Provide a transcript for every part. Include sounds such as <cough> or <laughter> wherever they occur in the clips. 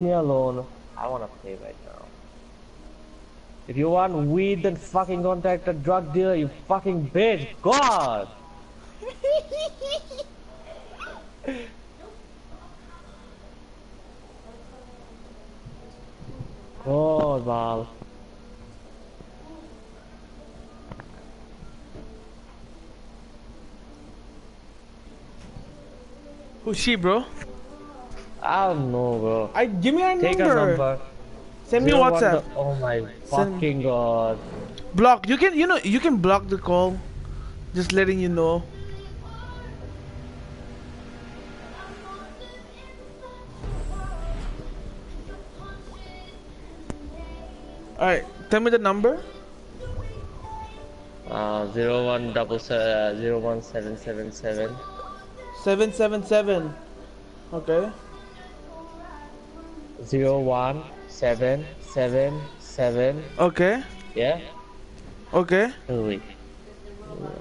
me alone. I wanna play right now. If you want weed, then fucking contact a drug dealer, you fucking bitch. God! <laughs> God, Val. Who's she, bro? I don't know, bro. I give me her Take number. a number. Send me WhatsApp. the- oh my Send- fucking god. Block. You can, you know, you can block the call. Just letting you know. Alright, tell me the number. Uh, zero one double se- uh, zero one seven seven seven 777. Okay. Zero one seven seven seven. Okay. Yeah. Okay. Oh, wait.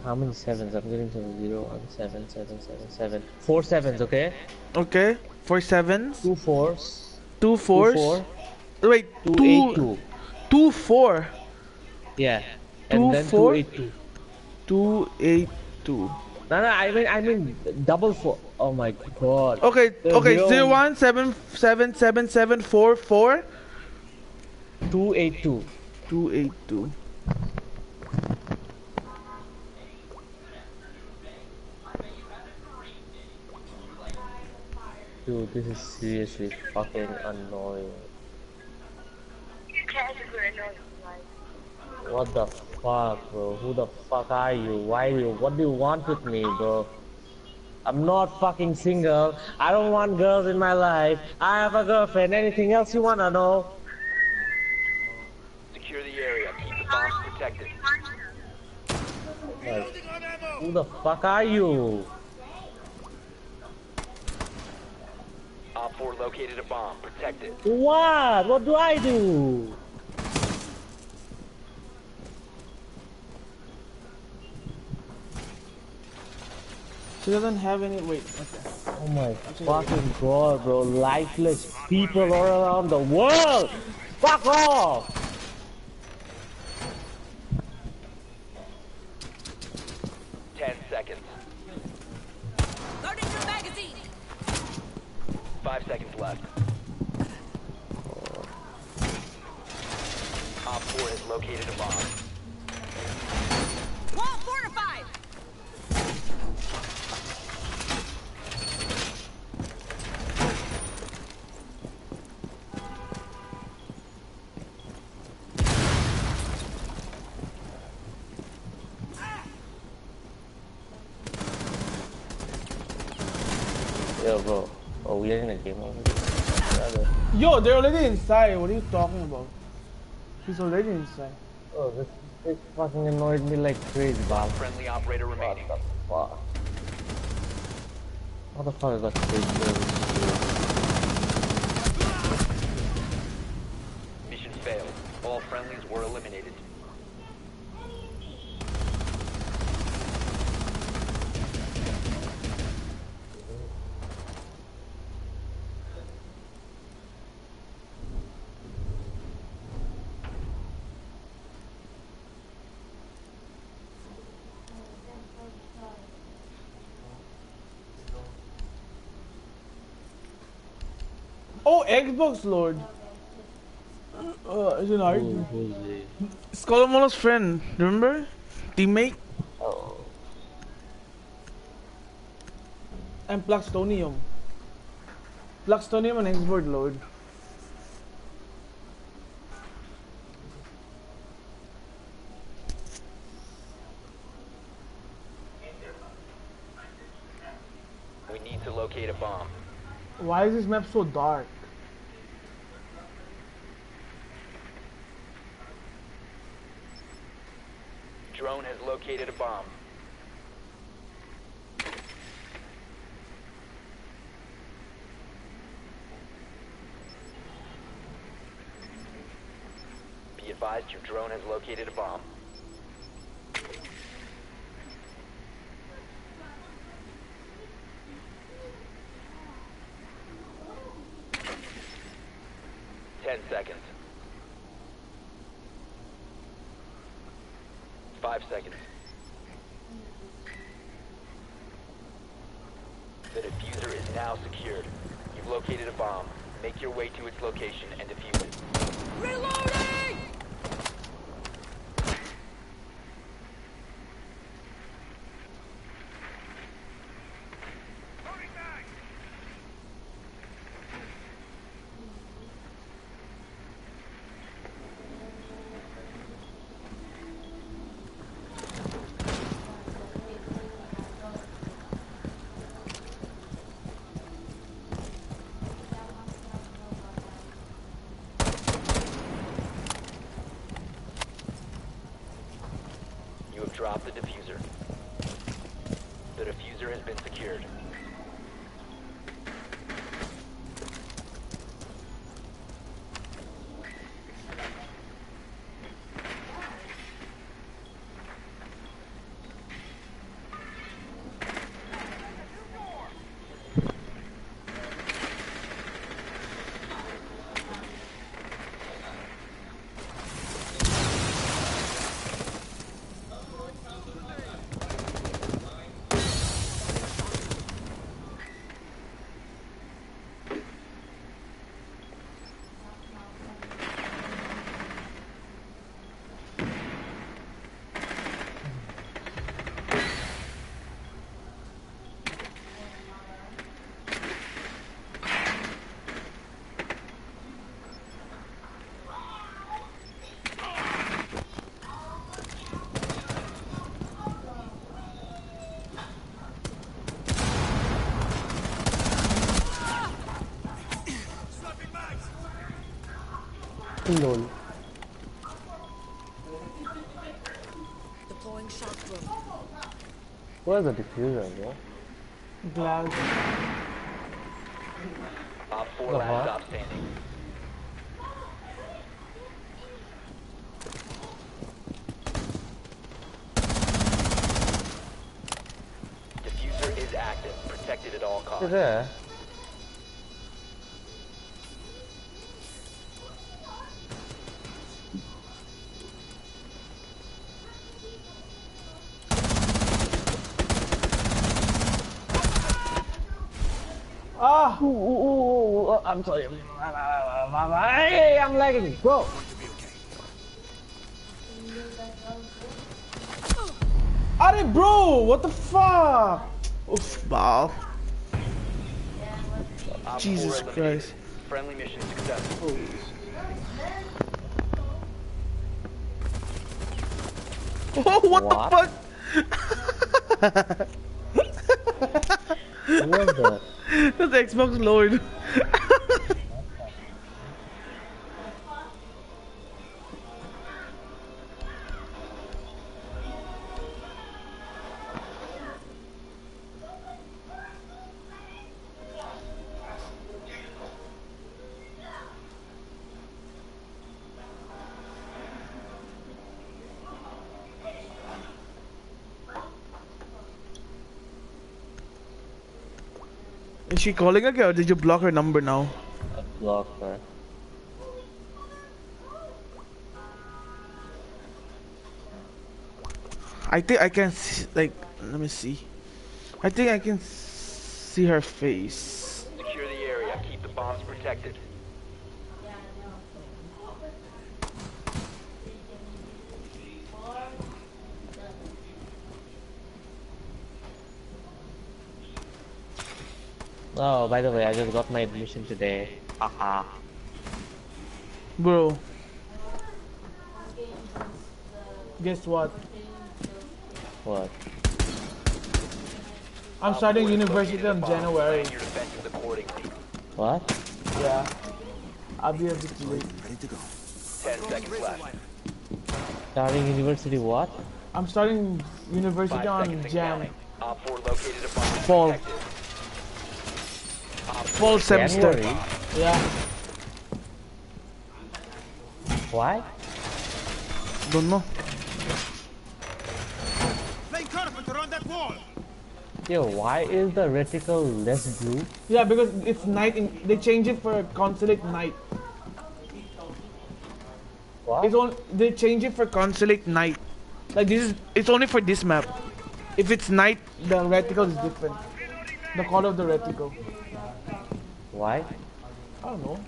How many sevens? I'm getting to zero one seven seven seven seven. Four sevens, okay? Okay. Four sevens. Two fours. Two fours. Two four. Wait, Two, two, eight two. two four. Yeah. Two, And then four? two eight two. Two eight two. No, no. I mean, I mean double four. Oh my god. Okay, The okay, zero- zero one seven seven seven seven four four Two eight two. two eight two. Dude, this is seriously fucking annoying. What the fuck, bro? Who the fuck are you? Why do you? What do you want with me, bro? I'm not fucking single. I don't want girls in my life. I have a girlfriend. Anything else you wanna know? Secure the area. Keep the bombs protected. Like, who the fuck are you? Op 4 located a bomb. Protect it. What? What do I do? She doesn't have any. Wait. Okay. Oh my fucking god, bro. Lifeless people all around the world. Fuck off. Ten seconds. Loading new magazine. Five seconds left. Op 4 has located a bomb. Wall fortified. Yo, bro. Oh, we are in a game already. Yo, they're already inside. What are you talking about? He's already inside. Oh, this, this fucking annoyed me like crazy, Bob. Friendly operator remaining. What the fuck? What the fuck is that crazy? Mission failed. All friendlies were eliminated. Oh, Xbox Lord. Uh, is it hard? Who, who's he? Skolomolo's friend. Remember? Teammate Oh, and Pluxtonium. Pluxtonium and Xbox Lord. We need to locate a bomb. Why is this map so dark? Drone has located a bomb. Be advised your drone has located a bomb. Ten seconds. Five seconds. The defuser is now secured. You've located a bomb. Make your way to its location and defuse it. Reloading! You the defuser. The defuser has been secured. Lol. Deploying shock drone. Where's the defuser, bro? Glass. Op 4 The last what? stop standing. Defuser is active. Protected at all Is costs. there? Ooh, ooh, ooh, ooh, I'm sorry. Hey, I'm lagging. Bro. Are bro, what the fuck? Oof, ball. Jesus Christ. Friendly mission successful. <laughs> Oh, what, What? the fuck? <laughs> What the? <laughs> That's Xbox load. Is she calling again or did you block her number now? Block her. I think I can see, like, let me see. I think I can see her face. Secure the area. Keep the bombs protected. Oh, by the way, I just got my admission today. Haha. Bro. Guess what? What? I'm starting university Located in. January. Plan your defenses accordingly. What? Yeah. I'll be a bit late. Ten seconds left. Starting university what? I'm starting university Five on seconds and Jan. counting. Op 4 located a bomb. Fall. Protected. Op 4 Fall semester. Yeah. Why? Don't know. Yo, why is the reticle less blue? Yeah, because it's night. In, they change it for consulate night. What? It's on. They change it for consulate night. Like this is. It's only for this map. If it's night, the reticle is different. The color of the reticle. Why? I don't know.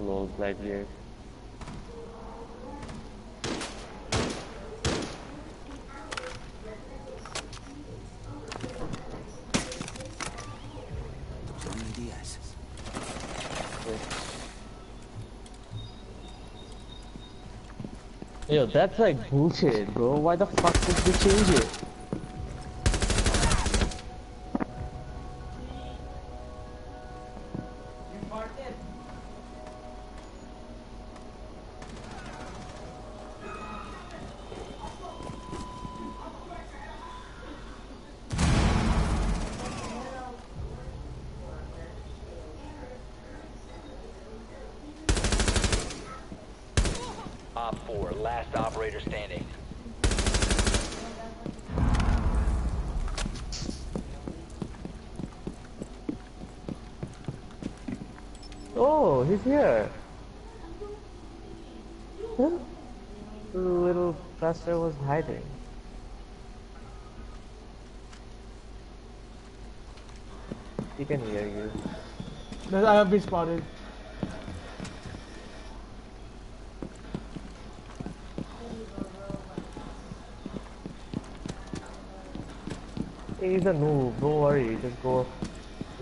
Lol, Blackbeard. Yo, that's like bullshit, bro. Why the fuck did they change it? Oh, he's here. Huh? The little bastard was hiding. He can hear you. I have been spotted. He's a noob, don't worry, just go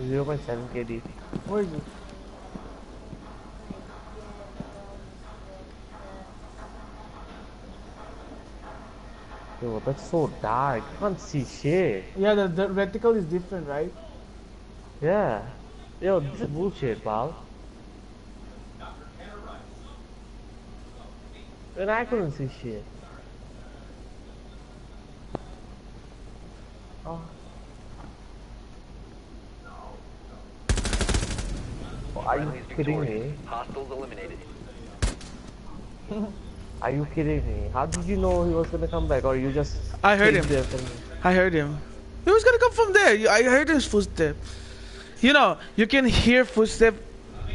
0.7 KD. Where is it? Yo, that's so dark, can't see shit. Yeah, the, the reticle is different, right? Yeah. Yo, this is bullshit, pal. And I couldn't see shit. Oh. Oh, Are you kidding me? Hostiles eliminated. <laughs> Are you kidding me? How did you know he was gonna come back, or you just? I heard him. there I heard him. He was gonna come from there. You- I heard his footstep. You know, you can hear footstep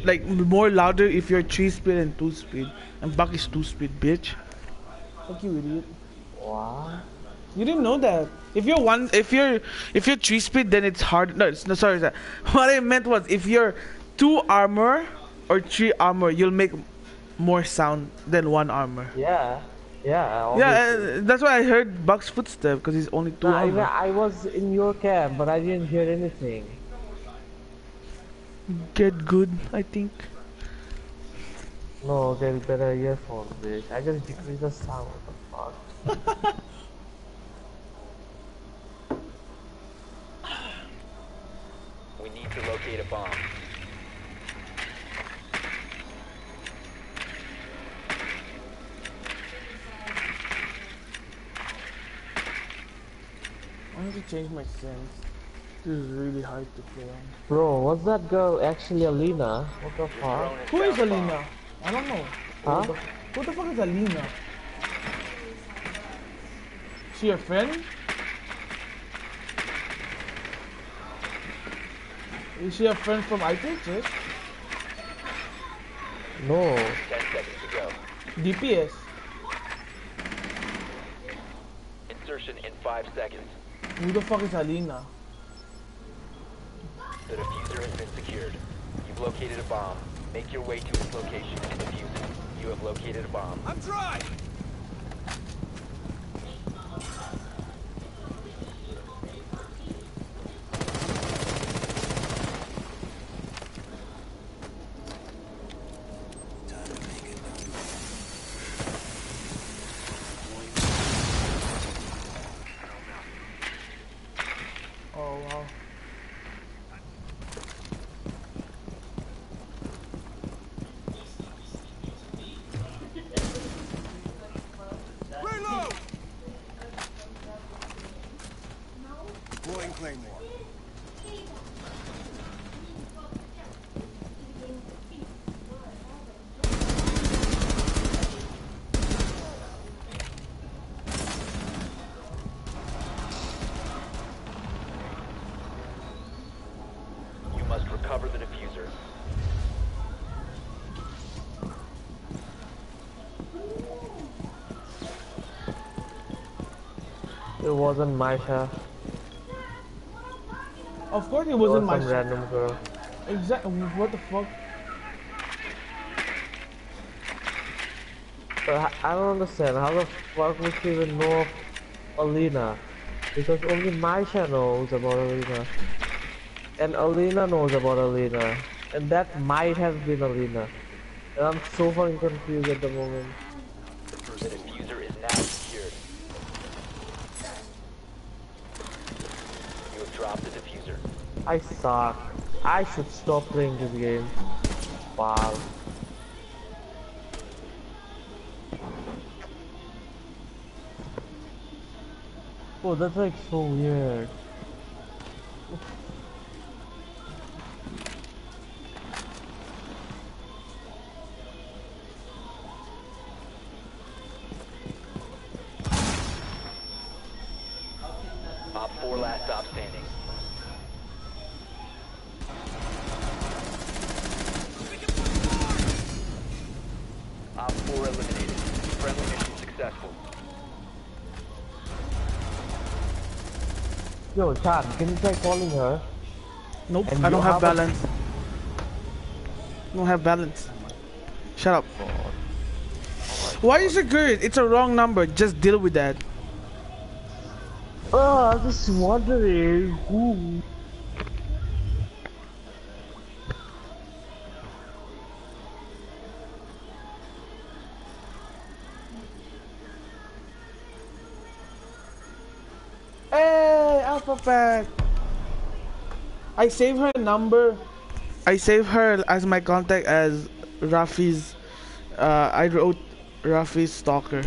like more louder if you're three speed and two speed. And Buck is two speed, bitch. Fuck you, idiot. What? You didn't know that. If you're one, if you're if you're three speed, then it's hard. No, it's no sorry. sorry. <laughs> What I meant was if you're two armor or three armor, you'll make more sound than one armor. Yeah. Yeah. obviously. Yeah, uh, that's why I heard Buck's footstep because he's only two No, I, armor. I was in your camp, but I didn't hear anything. Get good, I think. No, get better earphones, bitch. I just decrease the sound. What the fuck? <laughs> We need to locate a bomb. I need to change my sense. This is really hard to play on. Bro, was that girl actually Alina? What the fuck? Who is found a bomb. Alina? I don't know. Huh? Who the, who the fuck is Alina? She a friend? Is she a friend from ITHS? No. 10 seconds to go. DPS? Insertion in 5 seconds. Who the fuck is Alina? The defuser has been secured. You've located a bomb. Make your way to its location and defuse it. You have located a bomb. I'm dry. Oh wow. Recover the defuser. It wasn't Maisha. Of course, it It wasn't was my some random girl. Exactly. What the fuck? But I, I don't understand how the fuck would she even know of Alina? Because only Maisha knows about Alina. And Alina knows about Alina. And that might have been Alina. And I'm so fucking confused at the moment. The defuser is now secured. You have dropped the defuser. I suck. I should stop playing this game. Wow. Oh, that's like so weird. Op 4 last stop standing. Op 4 eliminated. Friendly mission successful. Yo, Chan, can you try calling her? Nope, And I don't have have a- balance. don't have balance. Shut up. Why is it good? It's a wrong number. Just deal with that. Oh, I'm just wondering who. Hey, Alpha Pack. I save her number. I save her as my contact as Rafi's. Uh, I wrote Rafi's stalker.